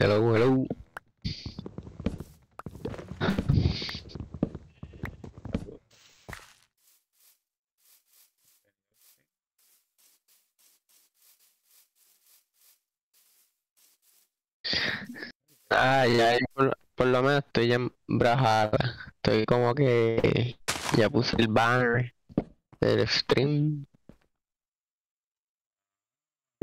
Hello, hello. Ah, ya, por, por lo menos estoy ya en Brawlhalla. Estoy como que ya puse el banner del stream.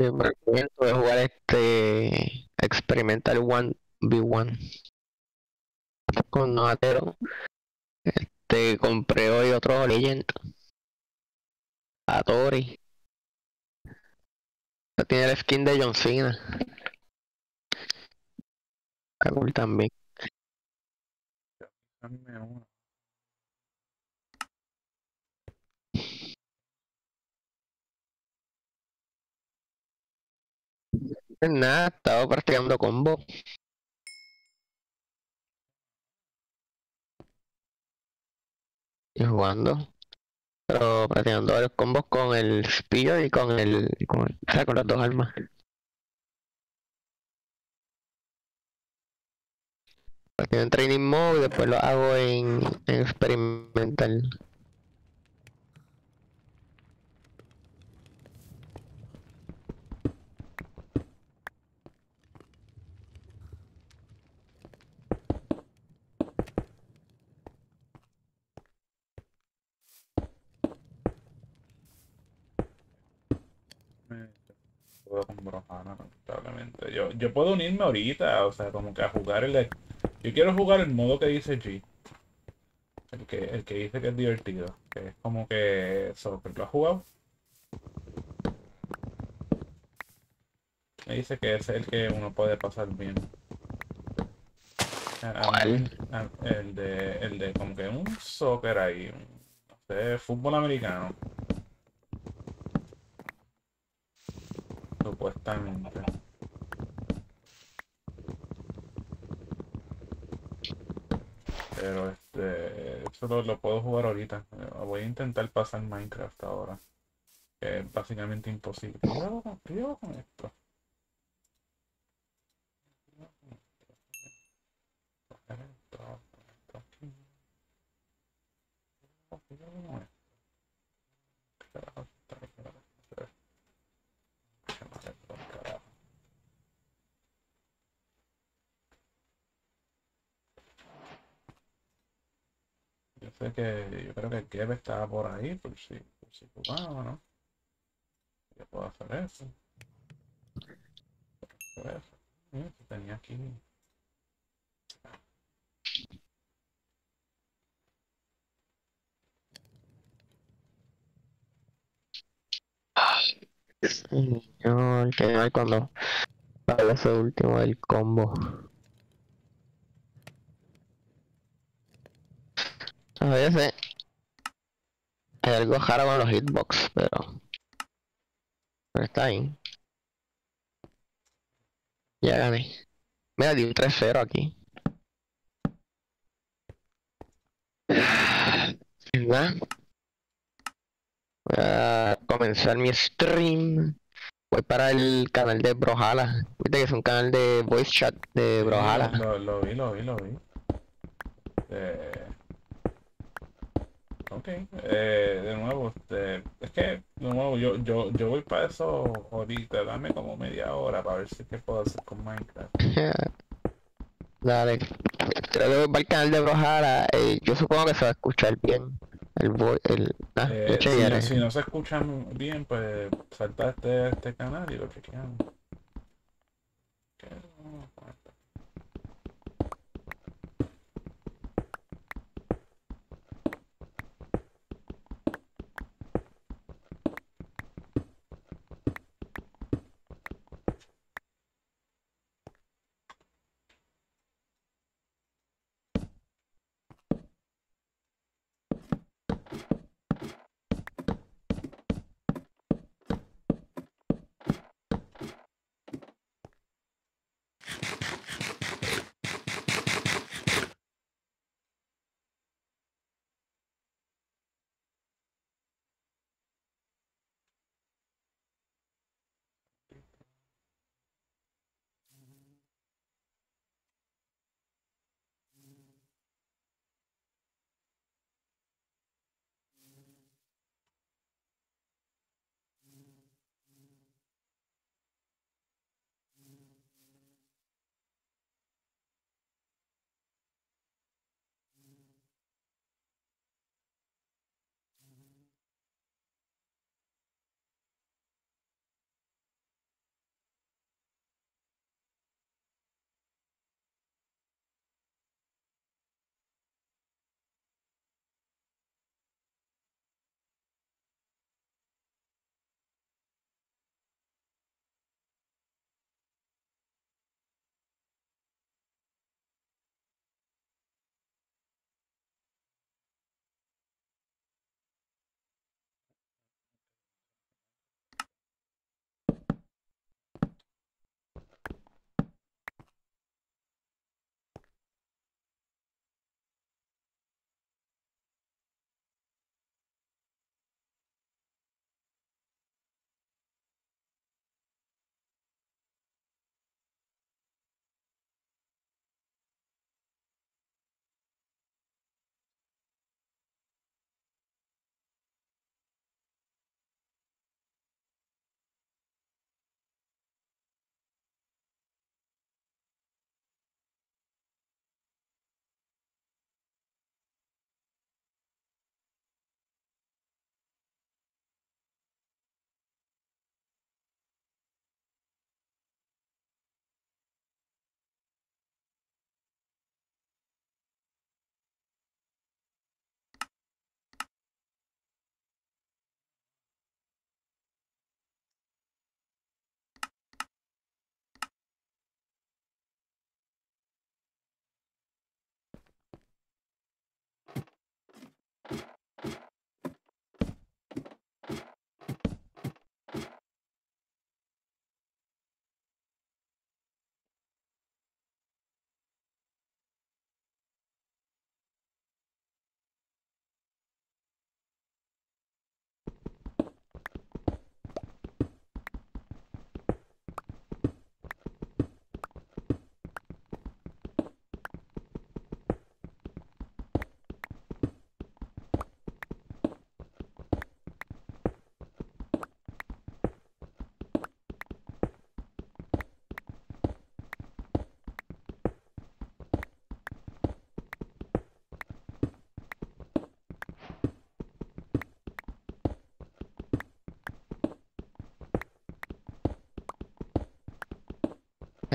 De por el momento de jugar este Experimental 1v1 con Novatero. Este compré hoy otro Legend. A Tori. Tiene el skin de John Cena. Está cool también. Dame uno. Nada, estaba practicando combo. Y jugando. Pero practicando varios combos con el Spear y con el. Con, el- o sea, con las dos armas. Practico en Training Mode y después lo hago en Experimental. Con Brawlhalla, lamentablemente. Yo, yo puedo unirme ahorita, o sea, como que a jugar el... Yo quiero jugar el modo que dice G. El que, el que dice que es divertido. Que es como que... Soccer. ¿Lo has jugado? Me dice que es el que uno puede pasar bien. A- a mí- ¿Cuál? a- El de, el de como que un soccer ahí. un- No sé, fútbol americano. Supuestamente. Pero este, eso lo, puedo jugar ahorita. Eh, Voy a intentar pasar Minecraft ahora. Que es básicamente imposible. ¿Qué hago con, esto? Coger esto, poner esto aquí. ¿Qué hago con esto? ¿Qué carajo está ahí? ¿Qué carajo está ahí? Qué mal esto, carajo. Que, yo creo que Kev estaba por ahí, por si, por si jugaba, ¿no? Yo puedo hacer eso. Tenía aquí. Señor, que no hay cuando para ese último del combo. A veces hay algo raro con los hitbox, pero, pero está bien. Ya gané. Mira, di un 3-0 aquí. ¿Verdad? Voy a comenzar mi stream. Voy para el canal de Brawlhalla. Viste que es un canal de voice chat de Brawlhalla. Lo, lo vi, lo vi, lo vi. Eh, ok, eh, de nuevo, este, es que, de nuevo, yo, yo, yo voy para eso ahorita, dame como media hora para ver si qué puedo hacer con Minecraft. Dale. Creo que voy para el canal de Brawlhalla. eh, yo supongo que se va a escuchar bien. El vo- el ah, Eh, si, no- si no se escuchan bien, pues salta este, este canal y lo chequeamos.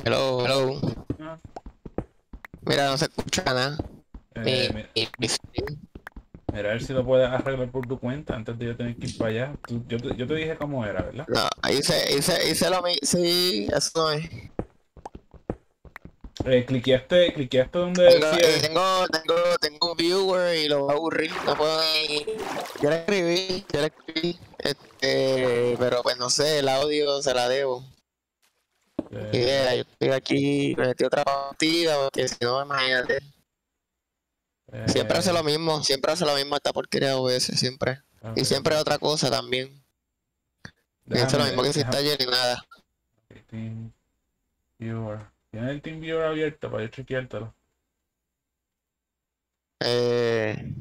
Hello, hello. Ah. Mira, no se escucha nada. Eh, Mi- mi- mira, a ver si lo puedes arreglar por tu cuenta antes de yo tener que ir para allá. Tú- yo, te, yo te dije cómo era, ¿verdad? No, hice, hice, hice lo mismo. Sí, eso es. Eh, cliqueaste, cliqueaste donde Tengo, decía... tengo, tengo, tengo un viewer y lo voy a aburrir. No puedo ni. Yo le escribí, yo le escribí. Este, pero pues no sé, el audio se la debo. eh, Idea, yo estoy aquí, me metí otra partida, porque si no, imagínate. Siempre hace eh, lo mismo, siempre hace lo mismo esta porquería de OBS, siempre. Y siempre otra cosa también. Y Hace lo Déjame- mismo que si déjame- está lleno y nada. Ok, Team Viewer. ¿Tienes el Team Viewer abierto para yo chequeártelo? Eh,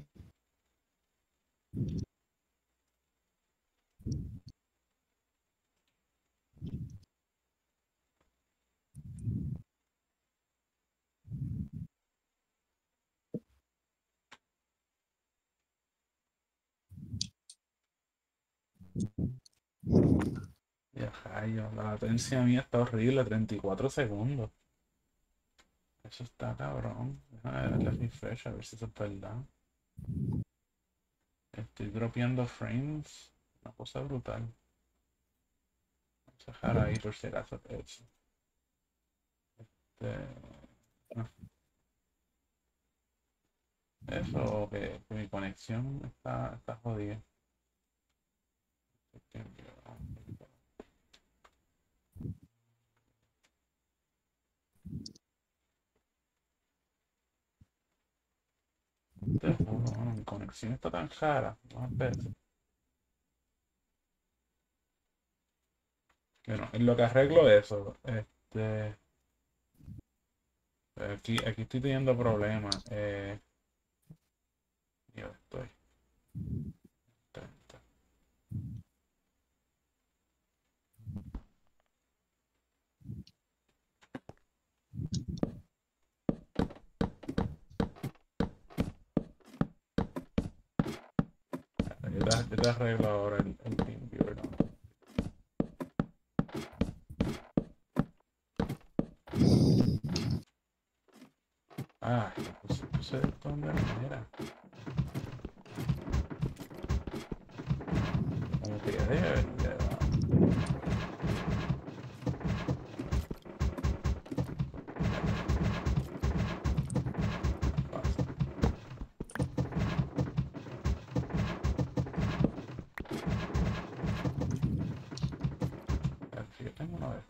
Ya, la latencia mía está horrible, 34 segundos. Eso está cabrón. Déjame darle refresh a ver si eso es verdad. Estoy dropeando frames. Una cosa brutal. Vamos a dejar ahí por si acaso eso. Este. Eso, que, que mi conexión está, está jodida. Te juro, mano, mi conexión está tan cara. Vamos a ver. Bueno, en lo que arreglo eso, este. Aquí, aquí estoy teniendo problemas. Eh, yo estoy. 30. Te, yo te ahora ¿no? Ah, puse, puse esto donde no era. Como haber quedado. Fácil. A ver si yo tengo una vez.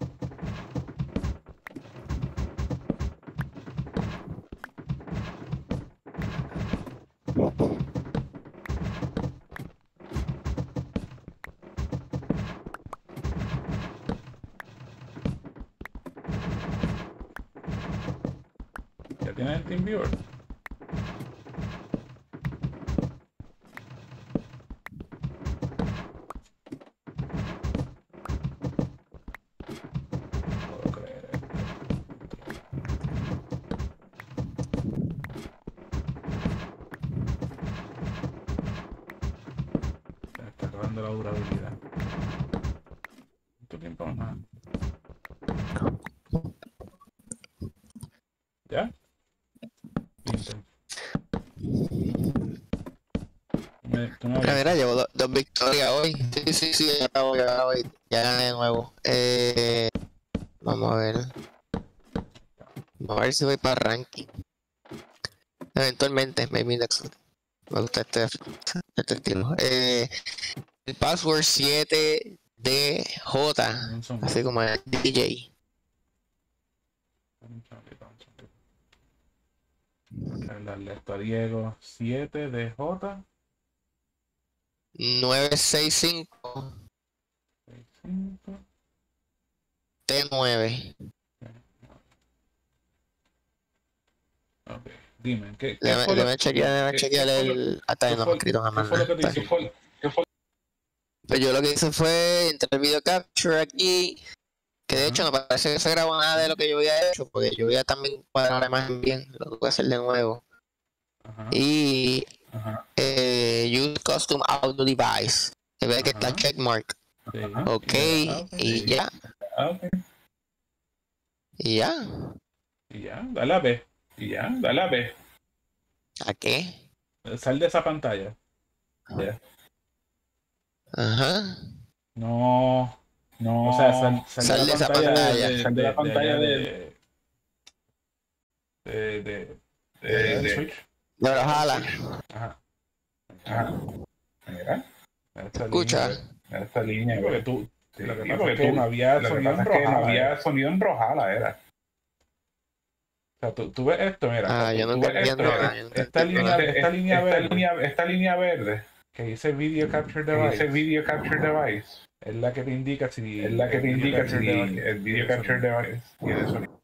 ¿Ya tienes el TeamViewer? No puedo creer esto. Se me está acabando la durabilidad. ¿Cuánto tiempo más? ¿Ya? Listo. Me Mira, llevo do- dos victorias hoy. Sí, sí, sí, ya voy, ya voy. Ya gané de nuevo. Eh, vamos a ver. Vamos a ver si voy para ranking. Eventualmente, maybe next week. Me gusta este, este estilo. Eh, el password 7DJ, Un segundo, así como el DJ. darle esto a Diego 7 de J 965 5 T9. Ok, dime, ¿qué, qué lo- déjame chequear, déjame qué- chequear qué el. Qué no me escrito. Pues yo lo que hice fue entrar el video capture aquí, que de hecho no parece que se grabó nada de lo que yo había hecho, porque yo voy a también cuadrar la imagen bien, lo que voy a hacer de nuevo. Ajá, Y ajá, eh, use custom audio device, que ve que está checkmark, sí. ok, y ya. Ah. Y ya. Y ya, dale a B. Y ya, dale a B. ¿A qué? Sal de esa pantalla. Ajá. No. No. O sea, sal, sal, Sal de, de la esa pantalla. pantalla. De, Sal de la de- pantalla de- de- de- de- De Brawlhalla. Ajá. Ajá. Mira, Esta Escucha. línea, esta línea. porque tú, Sí, lo que sí, pasa porque es que tú- no había lo que sonido en que no eh. sonido en Brawlhalla, era. O sea, tú, tú ves esto, mira. Ah, o sea, yo ves entiendo esta línea, esta línea verde esta línea verde, que dice Video Capture que Device, dice Video Capture Device, es la que te indica si es la que el te Video indica Capture si Device el Video tiene Capture sonido. Device tiene sonido.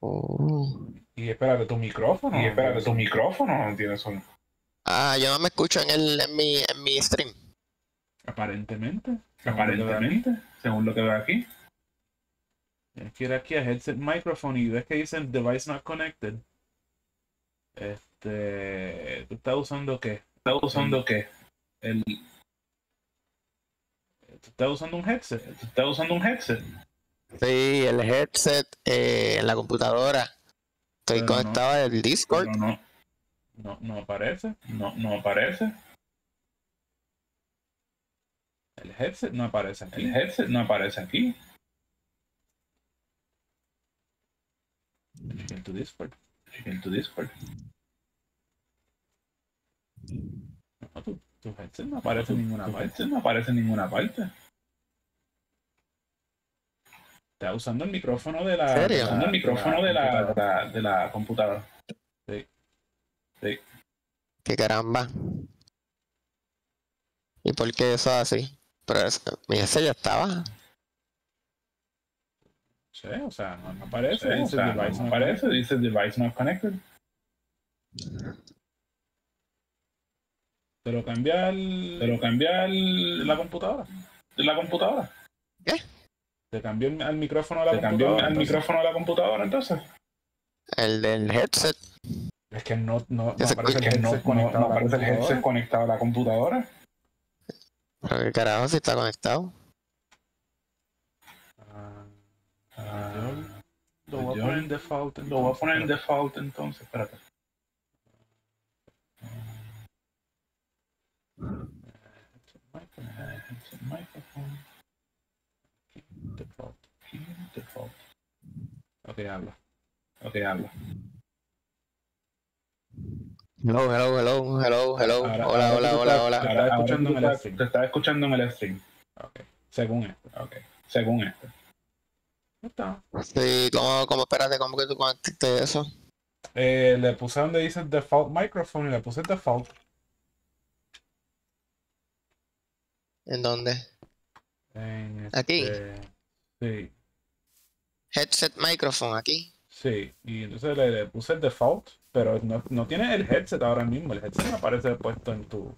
Oh. Y espérate, tu micrófono. Y espérate, tu micrófono no tiene sonido. Ah, yo no me escucho en, el, en, mi, en mi stream. Aparentemente. Aparentemente, según lo que veo aquí. Tienes que ir aquí a Headset Microphone y ves que dicen Device Not Connected. Este. ¿Tú estás usando qué? ¿Está usando qué? El, ¿Tú estás usando un headset? ¿Está usando un headset? Sí, el headset eh, en la computadora. Estoy Pero no. conectado al Discord. No, no, No, no aparece. no, no aparece. El headset no aparece El aquí. headset no aparece aquí. En tu Discord. En tu Discord. No, tu, tu headset no aparece en ninguna parte. headset no aparece en ninguna parte. Estás usando el micrófono de la. ¿Serio? Usando el micrófono de la, de computadora. la, de la computadora. Que caramba. ¿Y por qué eso es así? Pero es- mi ese ya estaba. Sí, o sea, no, no aparece. Sí, o dice sea, device no not aparece, dice device not connected. Pero cambia el, Pero cambia el- la computadora. la computadora. Te cambió el- al micrófono a la computadora. entonces. micrófono de la computadora entonces. El del headset. Es que no, no, no aparece el Que no, headset no, conectado no a la aparece el headset computadora. conectado a la computadora. Pero qué carajo si está conectado. Ah, Ah, lo voy a poner en default. Lo voy a poner en entonces. default entonces, espérate. Default. Ok, habla. Ok, habla. Hello, hello, hello, hello, hello. Ahora- hola, ahora hola, hola, estás- hola. Te estaba escuchando en el estás- stream. Te estaba escuchando en el stream. Ok, según esto. Ok, según esto. Está. Sí, ¿cómo, cómo espérate? ¿Cómo que tú conectaste eso? Eh, le puse donde dice default microphone y le puse default. ¿En dónde? En Aquí. este- Sí, Headset microphone, aquí. sí. Y entonces le, le puse el default, pero no, no tiene el headset ahora mismo. El headset aparece puesto en tu.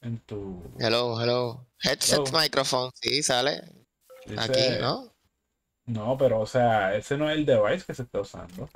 En tu. Hello, hello. Headset Hello. microphone, sí, sale. dice- Aquí, ¿no? No, pero o sea, ese no es el device que se está usando.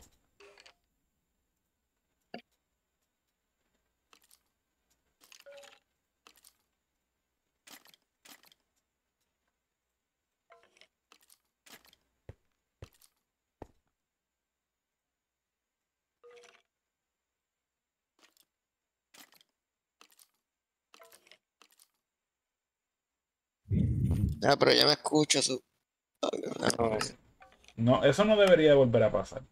Ah, pero ya me escucho su. No, eso no debería volver a pasar.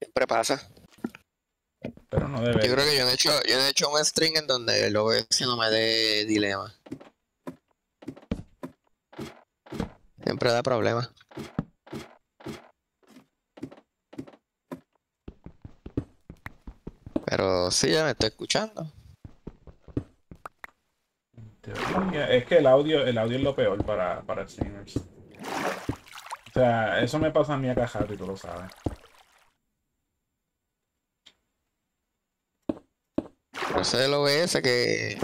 Siempre pasa. Pero no Yo debería. creo que yo no he hecho, yo no he hecho un string en donde el OBS no me dé dilema. Siempre da problemas. Pero sí, ya me estoy escuchando. Teoría, Es que el audio, el audio es lo peor para, para streamers. O sea, eso me pasa a mí a cajar y tú lo sabes. Ese es el OBS que,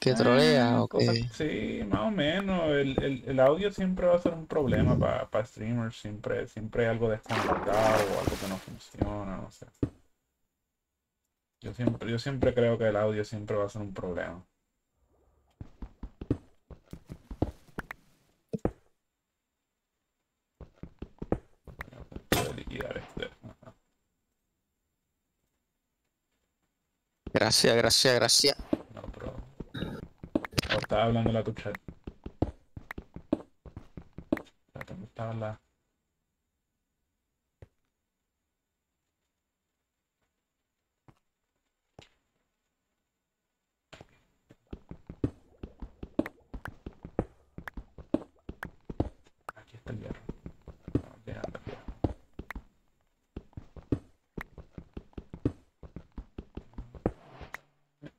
que trolea o Cosas- que... Sí, más o menos. El, el, el audio siempre va a ser un problema para streamers. Siempre, siempre hay algo desconectado o algo que no funciona, no sé. Yo siempre, yo siempre creo que el audio siempre va a ser un problema. Liquidar este. Ajá. Gracias, gracias, gracias. No, pero. O estaba hablando a tu chat. Espérate, ¿dónde estaba la. Aquí está el hierro. No, aquí anda el hierro.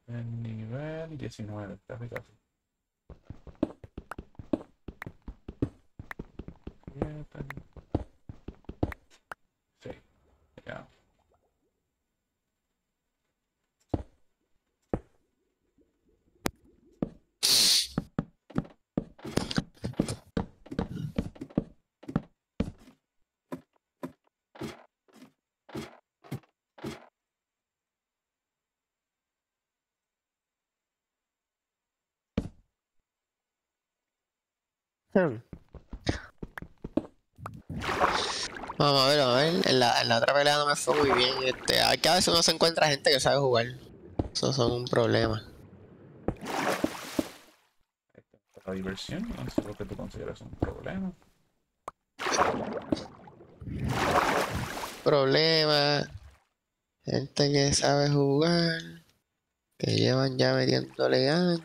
El nivel 19, casi casi. Siete. Sí, ya. Hmm. Vamos a ver, vamos a ver. En la, otra pelea no me fue muy bien. Este, hay que a veces uno se encuentra gente que sabe jugar. Eso son un problema. La diversión, no sé lo que tú consideras un problema. Problema. Gente que sabe jugar. Que llevan ya metiéndole años.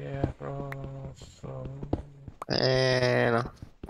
Hierro, sol. Bueno, a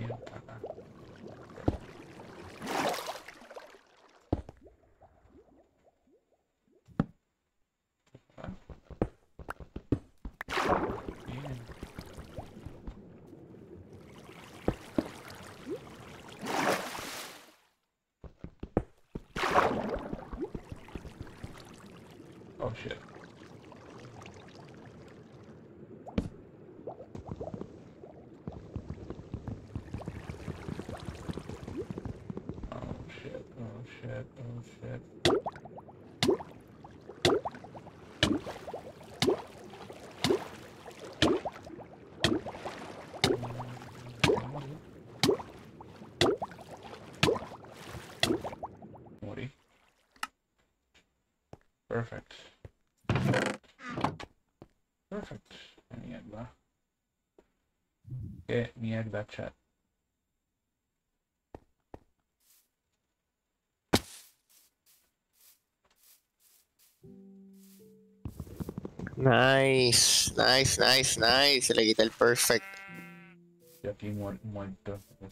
sí. También acá. Ah. Bien. Oh shit. Perfect. Perfect. Miért be. Okay, miért chat. Nice, nice, nice, nice. Se le quita el perfect. Aquí muerto. Mu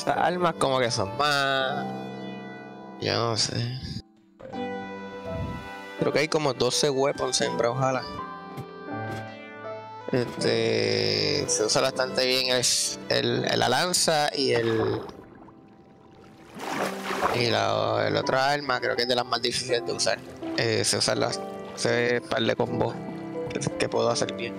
Esas armas como que son más... Yo no sé. Creo que hay como 12 weapons en Brawlhalla. Este se usa bastante bien el, el- la lanza y el y la, el otro arma creo que es de las más difíciles de usar. Eh, se usan las se par de combos que puedo hacer bien.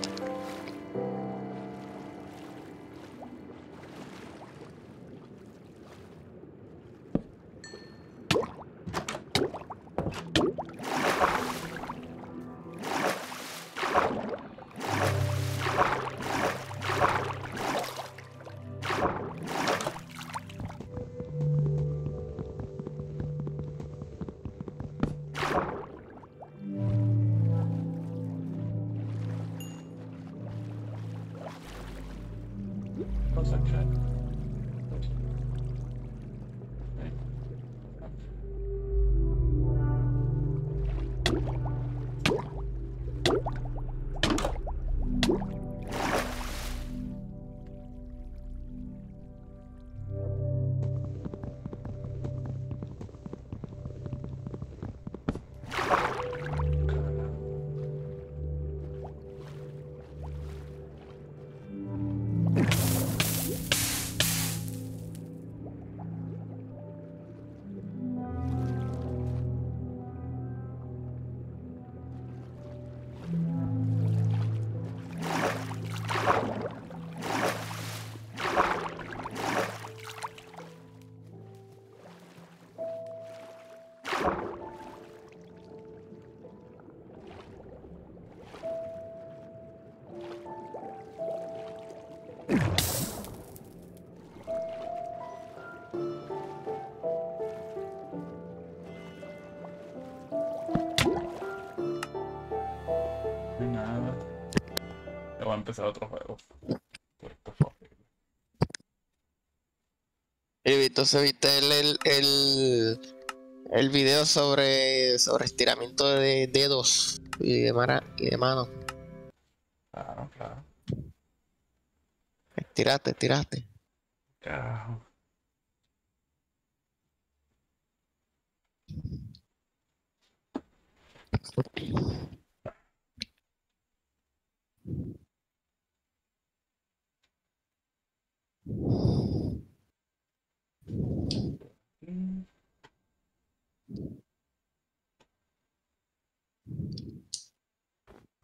Empezar otro juego. Y entonces viste el, el, el, el video sobre, sobre estiramiento de dedos y de, mara, y de mano. Claro, claro. Estiraste, estiraste. Carajo.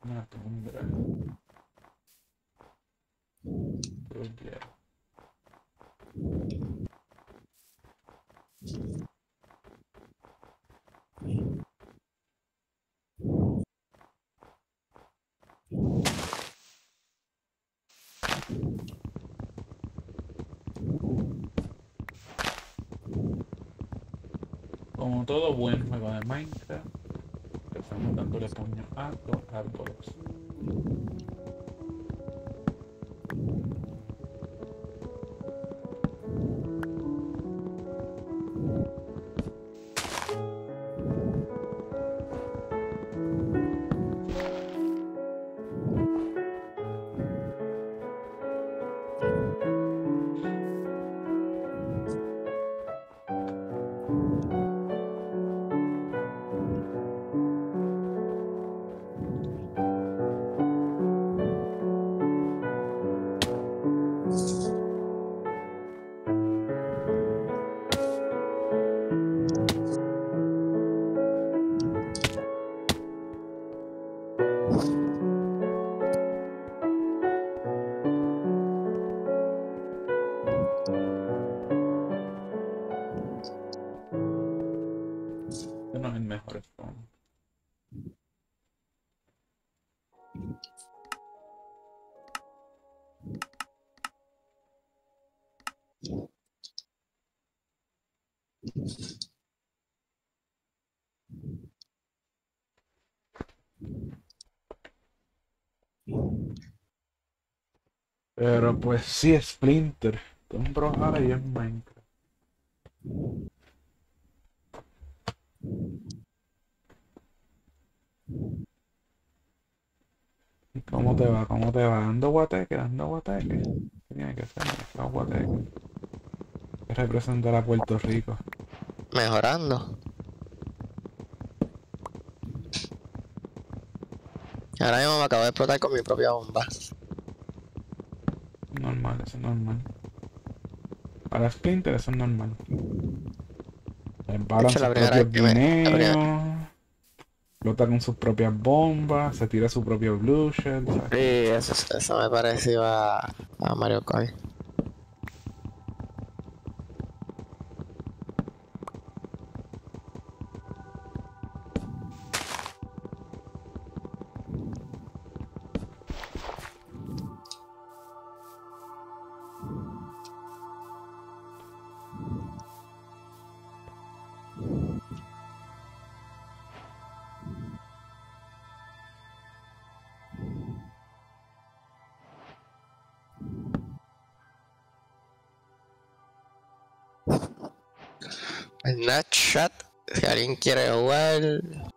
Nah, teman-teman, Thank you. Como todo buen juego de Minecraft, empezamos dándole puño a los árboles. Pero pues sí, Splinter. Un Brawlhalla y es Minecraft. ¿Y cómo te va? ¿Cómo te va? ¿Dando guateque? ¿Dando guateque? ¿Qué tiene que ser? Guateque. Representar a Puerto Rico. Mejorando. Ahora mismo me acabo de explotar con mi propia bomba. Normal, eso es normal. Para Splinter eso es normal. Embalan hecho, sus propios guineos. Flota con sus propias bombas. Se tira su propio blue shell. Sí, eso, eso me pareció a, a Mario Kart. Quiere jugar,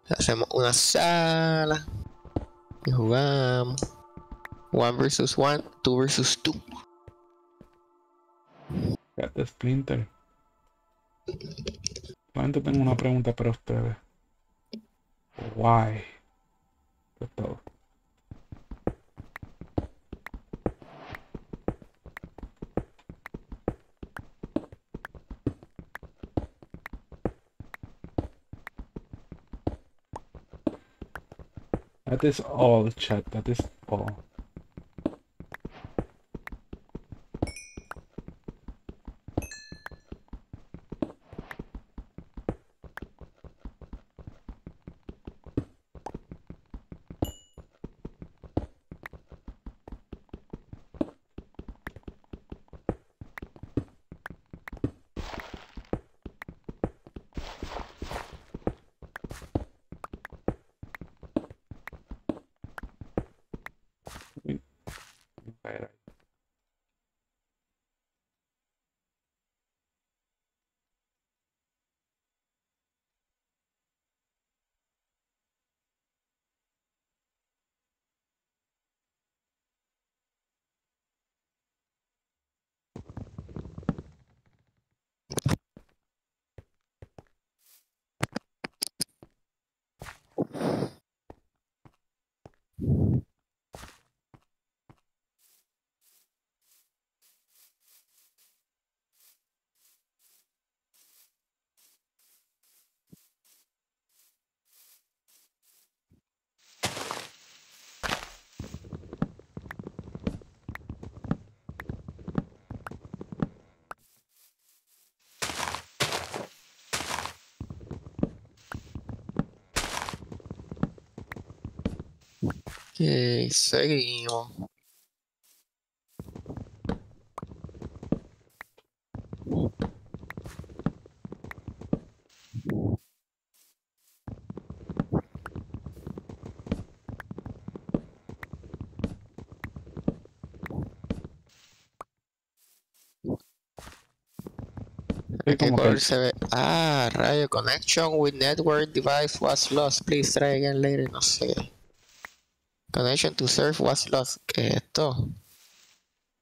hacemos una sala y jugamos. One versus one, two versus two. Fíjate, Splinter. Solamente tengo una pregunta para ustedes. Why? Eso es todo. That is all, chat. That is all. Bye. Ok, seguimos. Ah, rayo. Connection with network device was lost. Please try again later. No sé. Connection to serve was lost. ¿Qué es esto?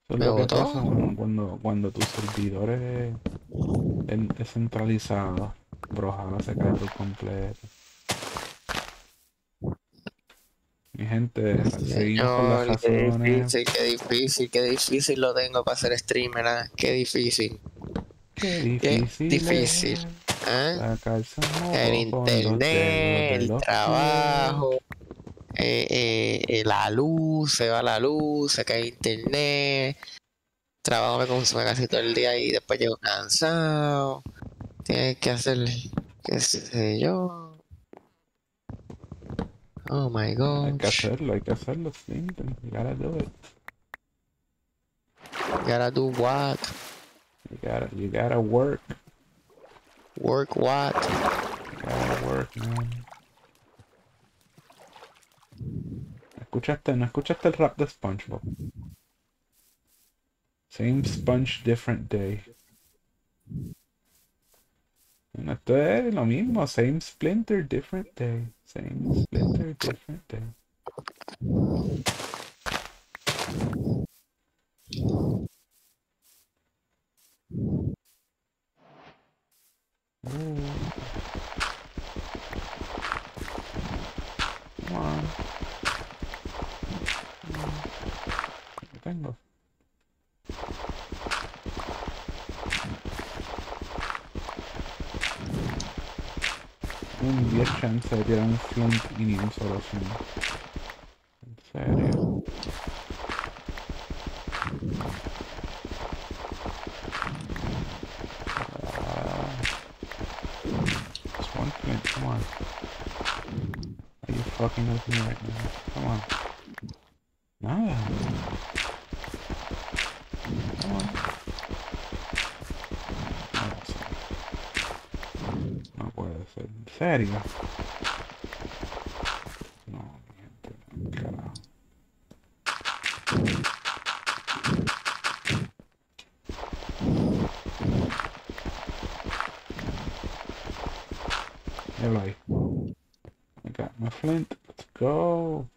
Eso es ¿Me lo que cuando, cuando, cuando tu servidor es, es descentralizado. Brojana se cae por completo. Mi gente, seguimos con las qué difícil, qué difícil, qué difícil lo tengo para ser streamer. ¿ah? Qué difícil. Qué qué difícil. difícil. es ¿ah? El internet, el trabajo, eh, eh, eh, la luz, se va la luz, se cae internet, trabajo me consume casi todo el día y después llego cansado, tienes que hacer, qué sé yo. Oh my pies. Hay que hacerlo, hay que hacerlo. You gotta do it. gotta do what, You gotta, you gotta work. work what, You gotta work, man. ¿Escuchaste, no escuchaste el rap de SpongeBob? Same sponge, different day. Bueno, Esto es lo mismo, same splinter, different day. Same splinter, different day. Ooh. Come on. Mm. Lo tengo. Un 10 chance de tirar un flunk y ni un solo flunk. En serio. Ah. Just one flint, come on. Are you fucking with me right now? Come on. Nada. Come on. No, sé. no puede ser. ¿En serio? No, mi gente, no, carajo. Míralo ahí. I got my flint. Let's go.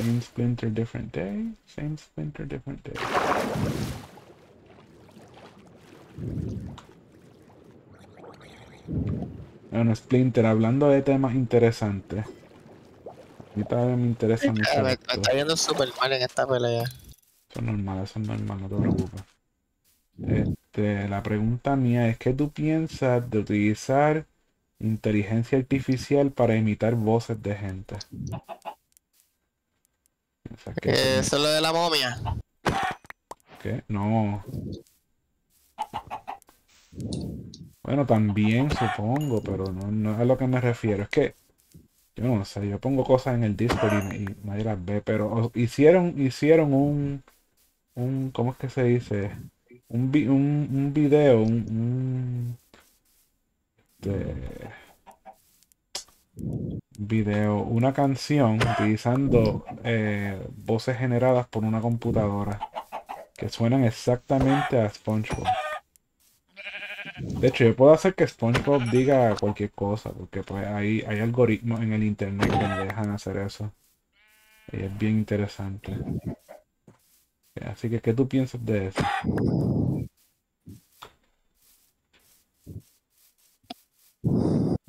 Same splinter, different day. Same splinter, different day. Bueno, Splinter, hablando de temas interesantes. A mí también me interesa mucho Me, está viendo súper mal en esta pelea. Eso es normal, eso es normal, no te preocupes. Este, la pregunta mía es, ¿qué tú piensas de utilizar inteligencia artificial para imitar voces de gente? ¿Piensas que eso- Eso es lo de la momia. ¿Qué? No. Bueno, también supongo, pero no, no es a lo que me refiero. Es que, yo no sé, yo pongo cosas en el Discord y, y nadie las ve, pero hicieron, hicieron un, un, ¿cómo es que se dice? Un, vi- un, un video, un, un este, video, una canción utilizando eh, voces generadas por una computadora que suenan exactamente a SpongeBob. De hecho, yo puedo hacer que SpongeBob diga cualquier cosa, porque pues hay, hay algoritmos en el internet que me dejan hacer eso. Y es bien interesante. Así que, ¿qué tú piensas de eso?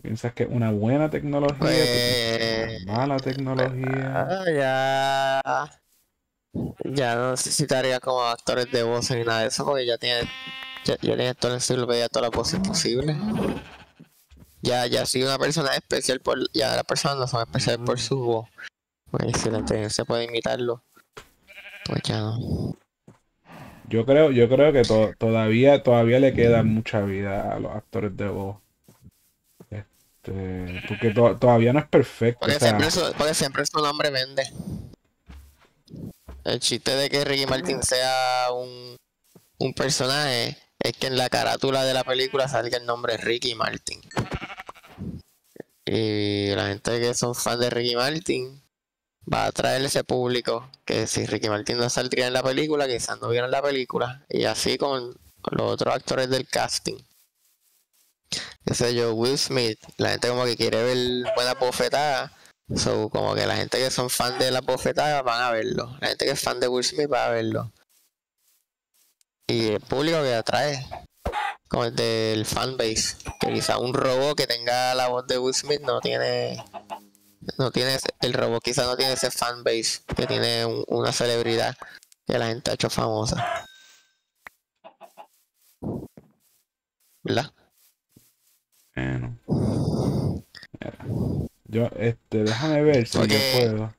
¿Piensas que es una buena tecnología? ¿Tú piensas que es Pues. una mala tecnología? Ah, ya. Ya no necesitaría como actores de voz ni nada de eso, porque ya tiene. Ya, ya tiene toda la todas las voces posibles. Ya, ya si una persona es especial por. Ya las personas no son especiales por su voz. Pues si la inteligencia puede imitarlo, pues ya no. Yo creo, yo creo que to- todavía, todavía le queda mucha vida a los actores de voz. Este, porque to- todavía no es perfecto. Porque, o sea, siempre su, porque siempre su nombre vende. El chiste de que Ricky Martin sea un, un personaje es que en la carátula de la película salga el nombre Ricky Martin. Y la gente que son fans de Ricky Martin va a atraer ese público que si Ricky Martin no saldría en la película, quizás no vieron la película. Y así con los otros actores del casting. Qué sé yo, Will Smith, la gente como que quiere ver buena bofetada. So, como que la gente que son fan de la bofetada van a verlo. La gente que es fan de Will Smith va a verlo. Y el público que atrae, como el del fanbase, que quizá un robot que tenga la voz de Will Smith no tiene, no tiene, el robot quizá no tiene ese fanbase que tiene un- una celebridad que la gente ha hecho famosa. ¿Verdad? Bueno. Mira, Yo, este, déjame ver si yo Porque- puedo.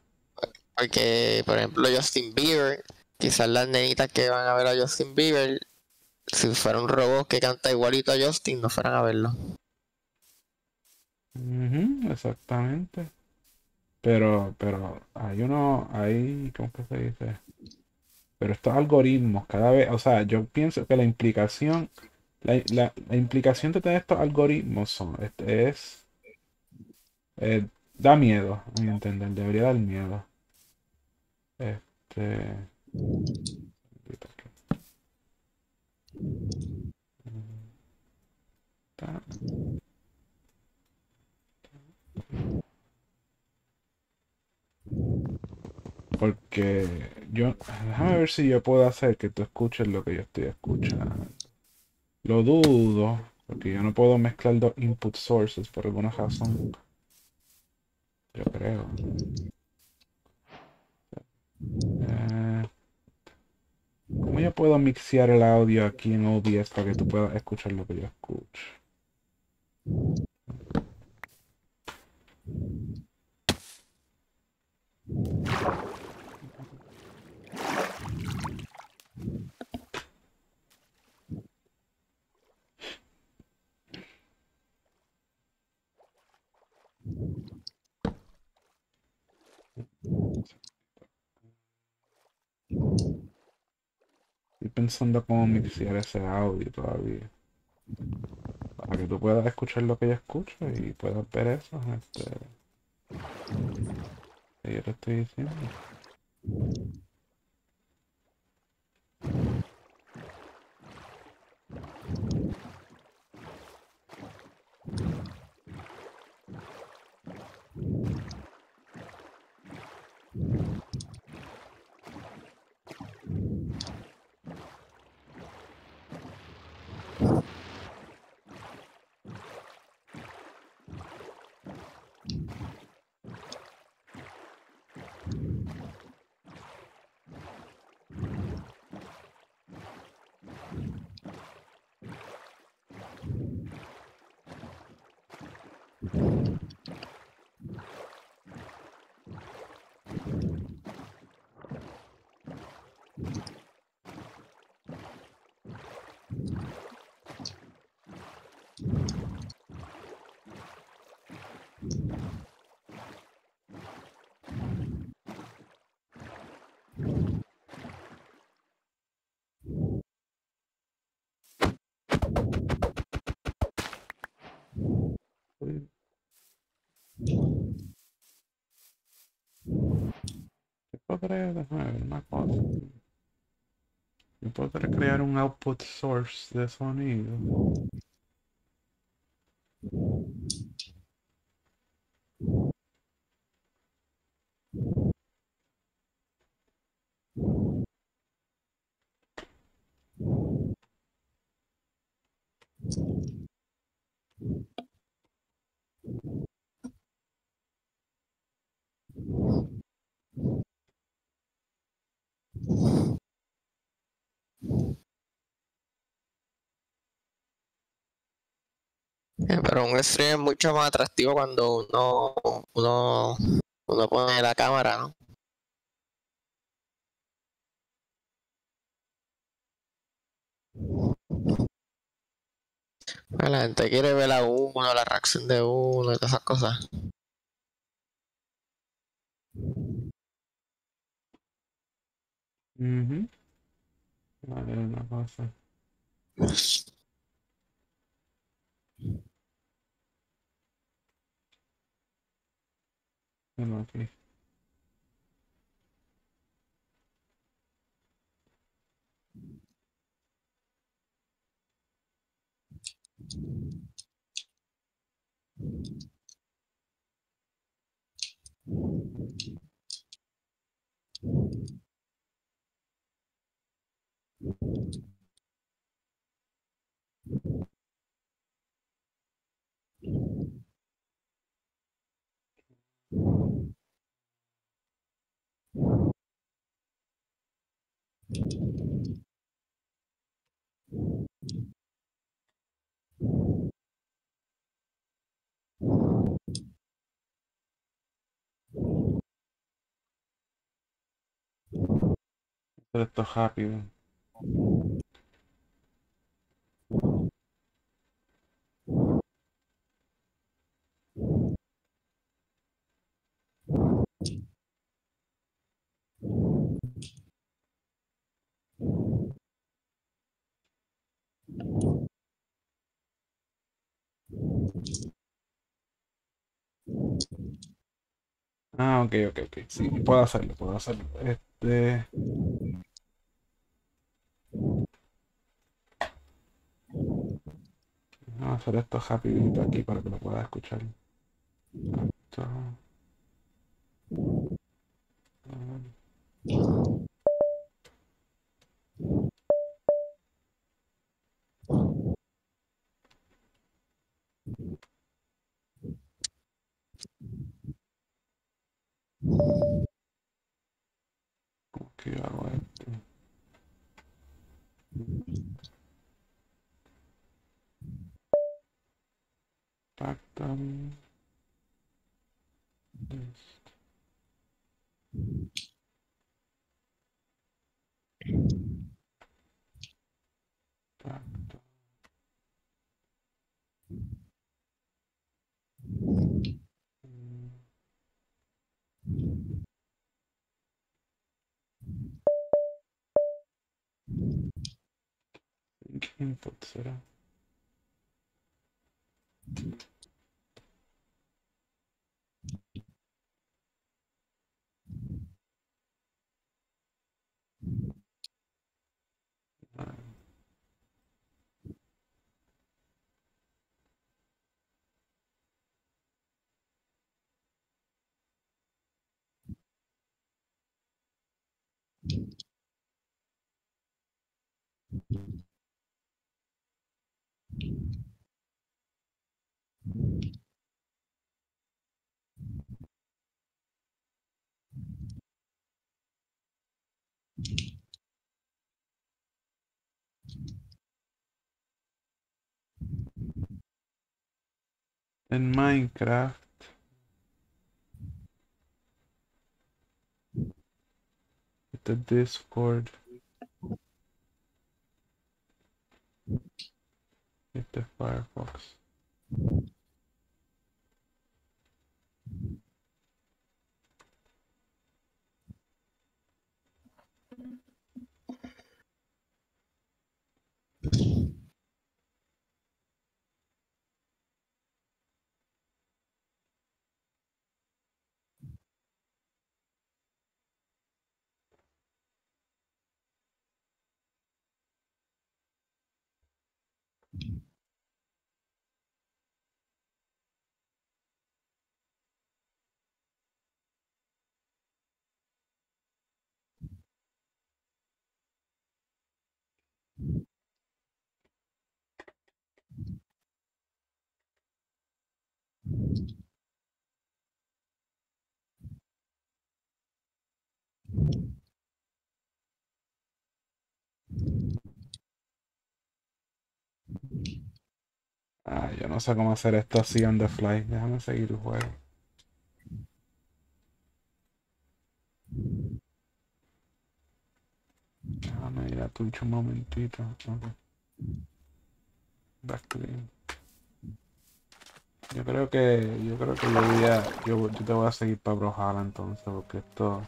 Porque, por ejemplo, Justin Bieber, quizás las nenitas que van a ver a Justin Bieber, si fuera un robot que canta igualito a Justin, no fueran a verlo. Ujú, exactamente. Pero, pero hay uno, hay, ¿cómo que se dice? Pero estos algoritmos, cada vez, o sea, yo pienso que la implicación, la, la- implicación de tener estos algoritmos son, este, es, eh, da miedo, a mi entender, debería dar miedo. Este, Porque yo, déjame ver si yo puedo hacer que tú escuches lo que yo estoy escuchando. Lo dudo, porque yo no puedo mezclar dos input sources por alguna razón. Yo creo. Eh, ¿Cómo yo puedo mixear el audio aquí en OBS para que tú puedas escuchar lo que yo escucho? Pensando cómo mixear ese audio todavía. Para que tú puedas escuchar lo que yo escucho y puedas ver eso. Este... Yo te estoy diciendo. Uy. Yo podré, déjame ver una cosa. Yo podré crear un output source de sonido. Pero un stream es mucho más atractivo cuando uno, uno, uno pone la cámara, ¿no? La gente quiere ver a uno, la reacción de uno y todas esas cosas. A ver una cosa. Bueno, aquí. Hacer esto rápido. Ah, ok, ok, ok. Sí, puedo hacerlo, puedo hacerlo. Este. Vamos a hacer esto rapidito aquí para que lo pueda escuchar. Esto. Que yo hago Input será. in Minecraft with the Discord with the Firefox. Ah, yo no sé cómo hacer esto así on the fly. Déjame seguir el juego. Déjame ir a Twitch un momentito. Back to game. Yo creo que, yo creo que yo voy a, yo, te voy a seguir para Brawlhalla entonces, porque esto,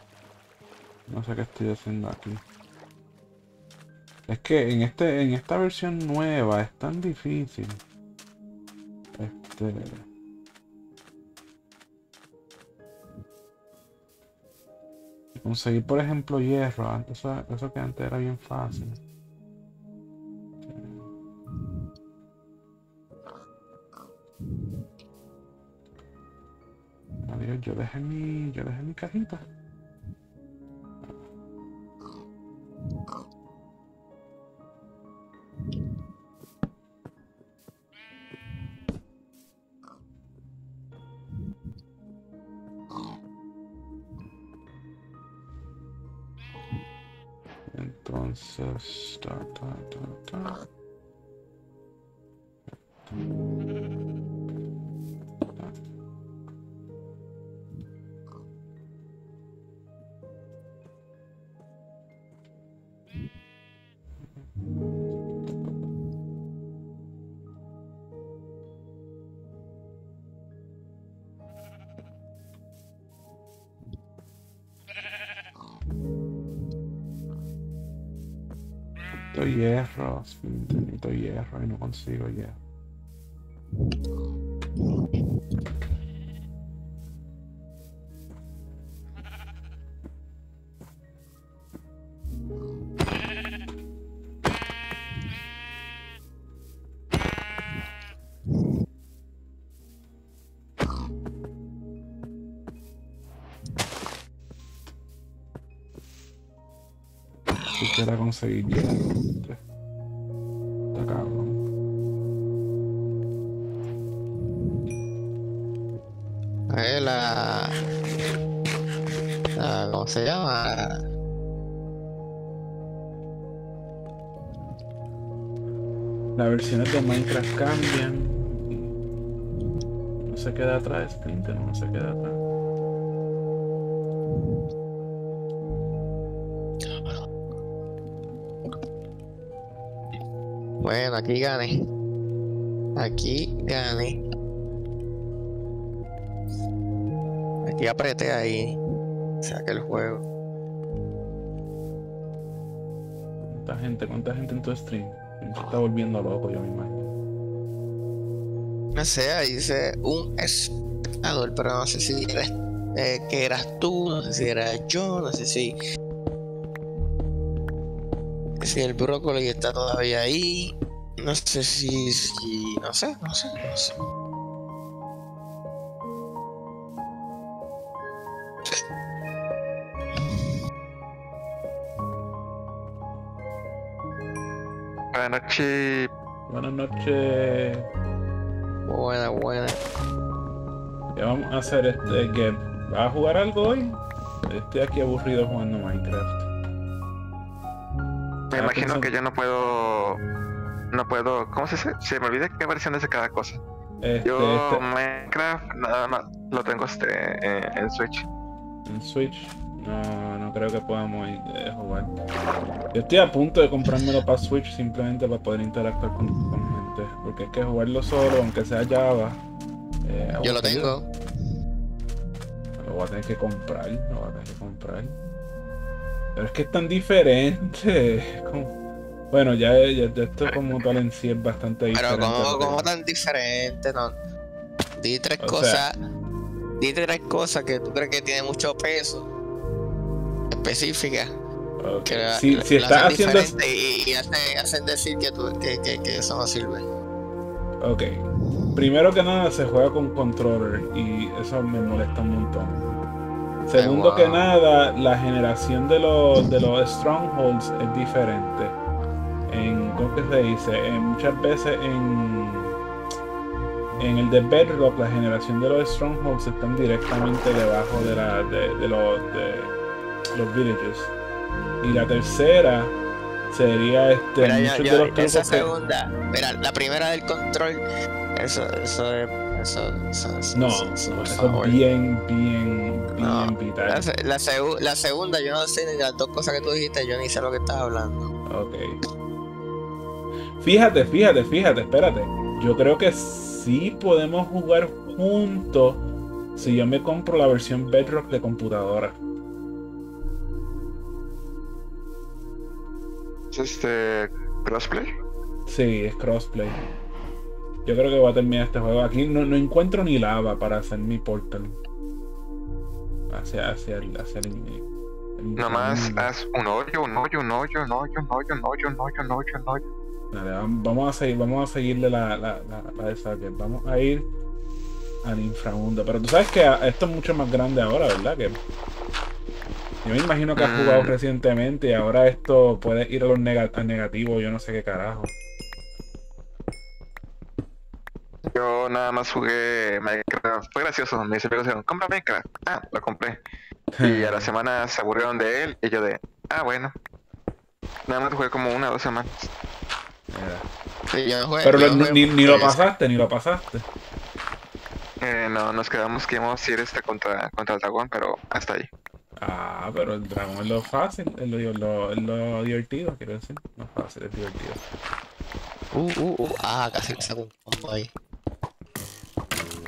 no sé qué estoy haciendo aquí. Es que en este, en esta versión nueva es tan difícil. Este. Conseguir, por ejemplo, hierro. Antes, eso, eso que antes era bien fácil. Yo dejé mi. Yo dejé mi cajita. Entonces, ta, ta, ta, Necesito hierro, necesito hierro y no consigo hierro. Conseguir versiones de Minecraft cambian. No se queda atrás, Splinter, no se queda atrás. Bueno, aquí gané. Aquí gané. Aquí apreté ahí. Saqué el juego. ¿Cuánta gente, cuánta gente en tu stream? Está volviendo loco, yo me imagino. No sé, ahí dice un espectador, pero no sé si eres, eh, que eras tú, no sé si era yo, no sé si. Si el brócoli está todavía ahí. No sé si. si no sé, no sé, no sé. Noches. Buenas noches. Buena, buena. ¿Qué vamos a hacer este que ¿Vas a jugar algo hoy? Estoy aquí aburrido jugando Minecraft. Me Ah, imagino pensando- que yo no puedo. No puedo. ¿Cómo se dice? Se me olvida qué versión es de cada cosa. Este, Yo este, Minecraft nada más lo tengo este eh, en Switch. en Switch. No, no creo que podamos eh, jugar. Yo estoy a punto de comprármelo para Switch simplemente para poder interactuar con, con gente. Porque es que jugarlo solo, aunque sea Java. eh, Yo lo tengo. Lo voy a tener que comprar, lo voy a tener que comprar. Pero es que es tan diferente. como- Bueno, ya, ya, ya esto como tal en sí es bastante Pero diferente. a como, como tan diferente, no. Di tres O cosas. Di tres cosas que tú crees que tienen mucho peso. La- Si, si haciendo... y, y hace- hacen decir que, tú- que, que, que eso no sirve. Ok. Primero que nada se juega con controller y eso me molesta un montón. Segundo wow. que nada, la generación de los, de los strongholds es diferente. En, ¿Cómo que se dice? En, muchas veces en, en el de Bedrock la generación de los strongholds están directamente debajo de, la, de, de los, de los villages. Y la tercera sería este, Mira, de los ya esa segunda, mira, la primera del control, eso, eso es, eso, eso, eso- No, eso- por favor. es bien, bien, bien No, vital. La, la segu- la segunda, yo no sé ni las dos cosas que tú dijiste, yo ni sé lo que estás hablando. Ok. Fíjate, fíjate, fíjate, espérate. Yo creo que sí podemos jugar juntos si yo me compro la versión Bedrock de computadora. ¿Es este crossplay? Sí, es crossplay. Yo creo que voy a terminar este juego. Aquí no, no encuentro ni lava para hacer mi portal. Hacia, hacia el, hacia el, el inframundo. haz un hoyo, un hoyo, un hoyo, un hoyo, un hoyo, un hoyo, un hoyo, un hoyo, un hoyo. Vamos a seguir, vamos a seguirle la, la, la, la de. Vamos a ir al inframundo. Pero tú sabes que esto es mucho más grande ahora, ¿verdad? Que yo me imagino que has jugado Mm. recientemente y ahora esto puede ir a los nega- a negativo, yo no sé qué carajo. Yo nada más jugué Minecraft. Fue gracioso. Mis amigos dijeron, compra Minecraft. Ah, lo compré. Y a la semana se aburrieron de él. Y yo de, ah, bueno. Nada más jugué como una o dos semanas. Sí, yo no jugué- Pero yo lo- no jugué ni, ni lo pasaste, ni lo pasaste. Eh, no, nos quedamos que íbamos a ir este contra, contra el dragón, pero hasta ahí. Ah, pero el dragón es lo fácil, es lo, lo- lo divertido, quiero decir. No fácil, es divertido. Uh, uh, uh, ah, casi me saco un combo ahí.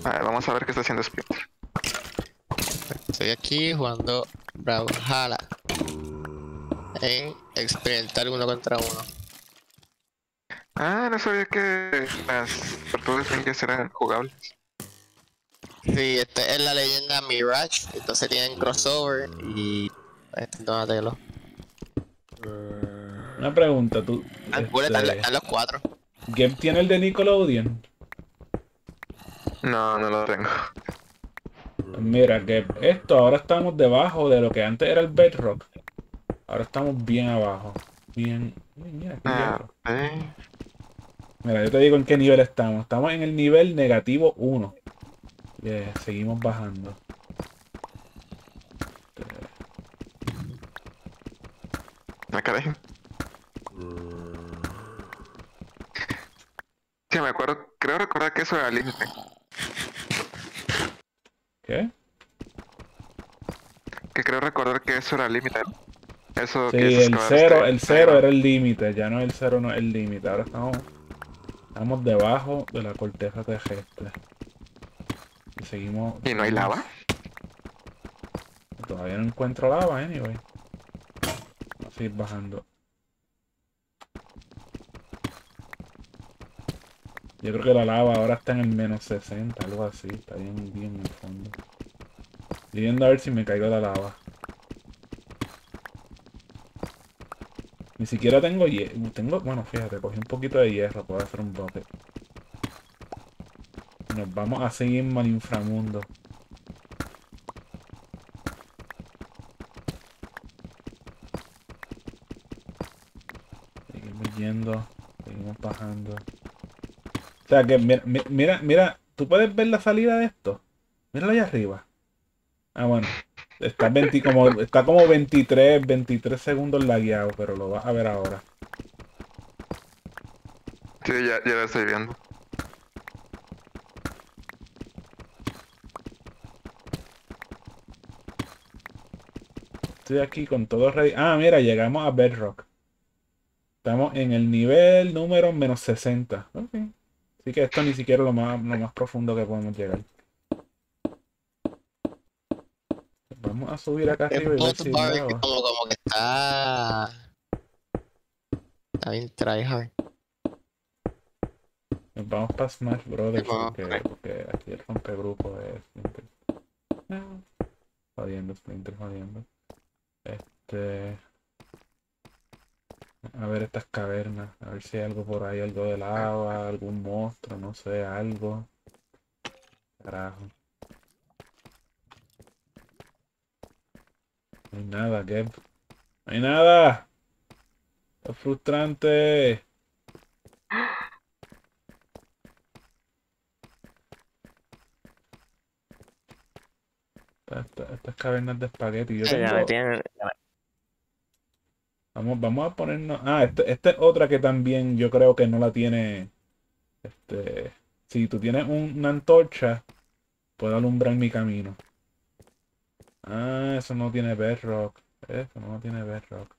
A ver, vamos a ver qué está haciendo Splinter. Estoy aquí jugando Brawlhalla. En experimentar uno contra uno. Ah, no sabía que las tortugas ninjas eran jugables. Sí, este es la leyenda Mirage. Entonces tienen crossover y. Este, Donatello. Una pregunta, tú. Ah, cool, están, este, están los cuatro. ¿Game tiene el de Nickelodeon? No, no lo tengo. Mira, que esto ahora estamos debajo de lo que antes era el Bedrock. Ahora estamos bien abajo. Bien. Uy, Mira, Ah, eh. Mira, yo te digo en qué nivel estamos. Estamos en el nivel negativo 1. Yeah, seguimos bajando. Me caray. Sí, me acuerdo, creo recordar que eso era límite. ¿Qué? Que creo recordar que eso era límite. Eso Sí, que el cero, el cero era el límite. Ya no el cero no es el límite. Ahora estamos, estamos debajo de la corteza terrestre. Y seguimos. ¿Y no hay lava? Todavía no encuentro lava, anyway. Vamos a seguir bajando. Yo creo que la lava ahora está en el menos 60, algo así. Está bien, bien en el fondo. Estoy viendo a ver si me caigo la lava. Ni siquiera tengo hierro. Tengo, bueno, fíjate, cogí un poquito de hierro. Puedo hacer un bucket. Nos vamos a seguir al inframundo. Seguimos yendo, seguimos bajando. O sea que mira, mi- mira, mira, tú puedes ver la salida de esto. Míralo allá arriba. Ah, bueno. Está, 20 como, está como 23, 23 segundos lagueado, pero lo vas a ver ahora. Sí, ya, ya lo estoy viendo. Estoy aquí con todo ready. Ah, mira, llegamos a Bedrock. Estamos en el nivel número menos 60. Ok. Así que esto ni siquiera es lo más, lo más profundo que podemos llegar. Vamos a subir acá arriba y ver si que lava. como, como que está. Está bien tryhard. Nos vamos para Smash Brothers porque, porque aquí el rompegrupo es Splinter. Ah, Jodiendo, Splinter, jodiendo. Este. A ver estas cavernas, a ver si hay algo por ahí, algo de lava, algún monstruo, no sé, algo. Carajo. No hay nada, Geb. No hay nada. Es frustrante. Esta- Estas cavernas de espagueti. Yo tengo- tienen- Vamos, vamos a ponernos. Ah, este- esta es otra que también yo creo que no la tiene. Este. Si tú tienes un- una antorcha, puedo alumbrar mi camino. Ah, eso no tiene bedrock. Eso no tiene bedrock.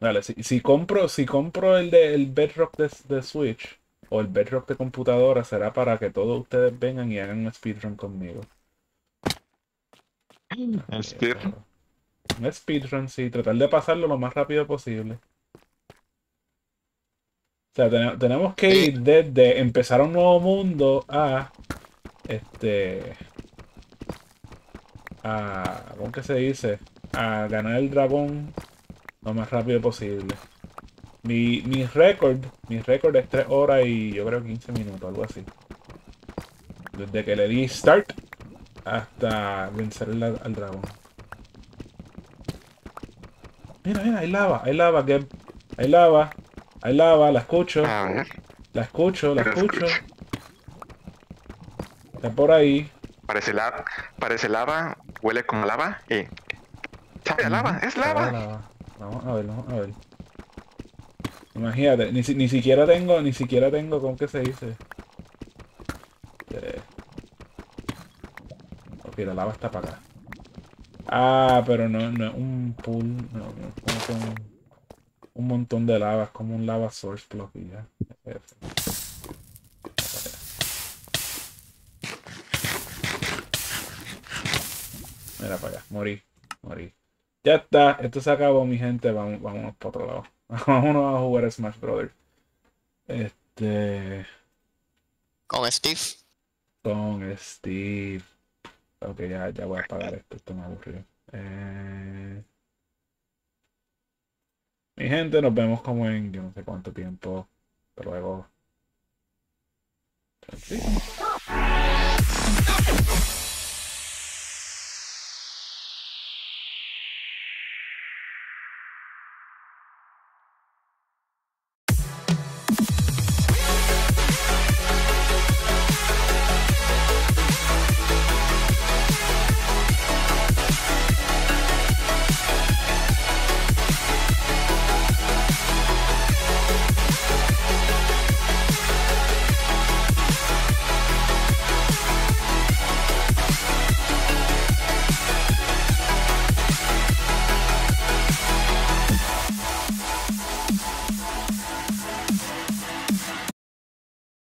Vale, si, si compro, si compro el de el bedrock de, de Switch o el bedrock de computadora, será para que todos ustedes vengan y hagan un speedrun conmigo. El speedrun. Un speedrun, sí, tratar de pasarlo lo más rápido posible. O sea, tene- tenemos que ir desde empezar un nuevo mundo a este a ¿cómo que se dice? a ganar el dragón lo más rápido posible. Mi, mi récord, mi récord es 3 horas y yo creo 15 minutos, algo así. Desde que le di start hasta vencer al, al dragón. Mira, mira, hay lava, hay lava, Geb. Hay lava, hay lava, la escucho, A ver. la escucho, la escucho. Está por ahí. Parece lava, parece lava, huele como lava y... ¿Sabe a lava? ¡Es lava! lava. Vamos a ver, vamos a ver. Imagínate, ni, ni siquiera tengo, ni siquiera tengo, ¿cómo que se dice? Eh, Ok, la lava está para acá. Ah, pero no, no es un pool, no, no es un, montón de lava, es como un lava source block y ya. Mira para allá, morí, morí. Ya está, esto se acabó, mi gente. Vamos, vámonos para otro lado. Vámonos a jugar a Smash Brothers. Este. Con Steve. Con Steve. Ok, ya, ya voy a apagar esto. Esto me aburrió. Eh, Mi gente, nos vemos como en yo no sé cuánto tiempo. Hasta luego.